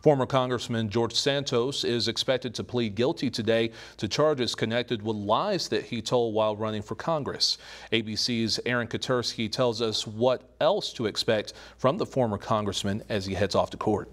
Former Congressman George Santos is expected to plead guilty today to charges connected with lies that he told while running for Congress. ABC's Aaron Katersky tells us what else to expect from the former congressman as he heads off to court.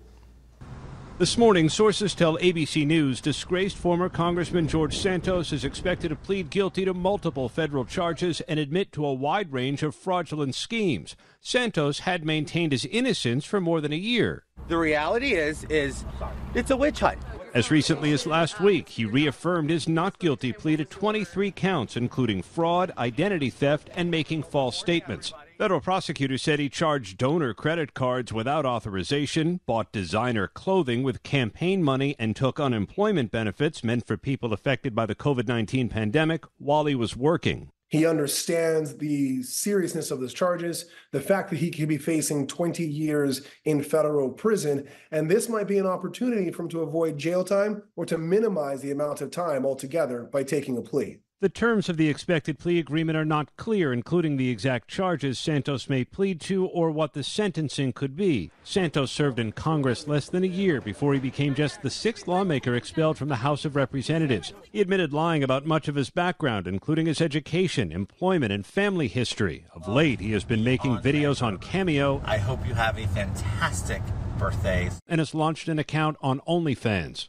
This morning, sources tell ABC News disgraced former Congressman George Santos is expected to plead guilty to multiple federal charges and admit to a wide range of fraudulent schemes. Santos had maintained his innocence for more than a year. The reality is is it's a witch hunt. As recently as last week, he reaffirmed his not guilty plea to 23 counts, including fraud, identity theft, and making false statements. Federal prosecutors said he charged donor credit cards without authorization, bought designer clothing with campaign money, and took unemployment benefits meant for people affected by the COVID 19 pandemic while he was working. He understands the seriousness of those charges, the fact that he could be facing 20 years in federal prison, and this might be an opportunity for him to avoid jail time or to minimize the amount of time altogether by taking a plea. The terms of the expected plea agreement are not clear, including the exact charges Santos may plead to or what the sentencing could be. Santos served in Congress less than a year before he became just the sixth lawmaker expelled from the House of Representatives. He admitted lying about much of his background, including his education, employment, and family history. Of late, he has been making videos on Cameo. I hope you have a fantastic birthday. And has launched an account on OnlyFans.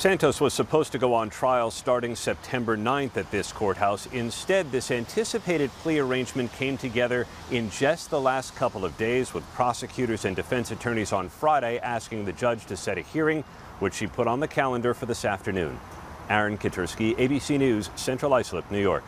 Santos was supposed to go on trial starting September 9th at this courthouse. Instead, this anticipated plea arrangement came together in just the last couple of days with prosecutors and defense attorneys on Friday asking the judge to set a hearing, which she put on the calendar for this afternoon. Aaron Katersky, ABC News, Central Islip, New York.